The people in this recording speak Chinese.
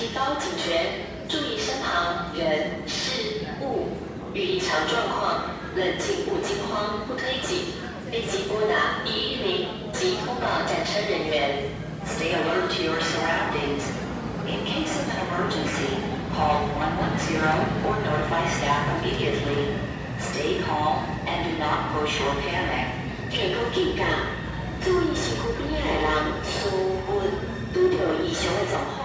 提高警觉，注意身旁人事物，遇异常状况，冷静不惊慌不推挤，立即拨打一一零及通报战车人员。Stay alert to your surroundings. In case of an emergency, call 110 or notify staff immediately. Stay calm and do not push or panic. 提高警觉，注意身旁边的人事物，遇到异常的状况。